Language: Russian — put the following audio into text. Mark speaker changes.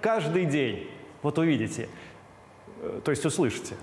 Speaker 1: каждый день. Вот увидите, э, то есть услышите.